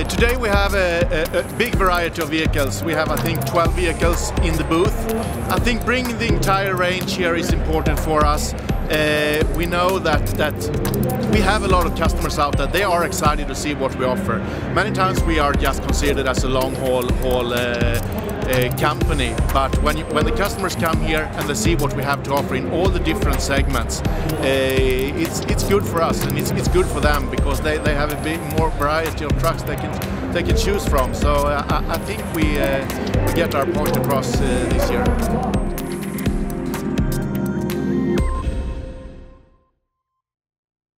Uh, today we have a, a, a, big variety of vehicles. We have, I think, 12 vehicles in the booth. I think bringing the entire range here is important for us. Uh, we know that that we have a lot of customers out there. They are excited to see what we offer. Many times we are just considered as a long haul haul uh, uh, company, but when you, when the customers come here and they see what we have to offer in all the different segments, uh, it's it's good for us and it's it's good for them because they, they have a big more variety of trucks they can they can choose from. So uh, I, I, think we, we get our point across this year.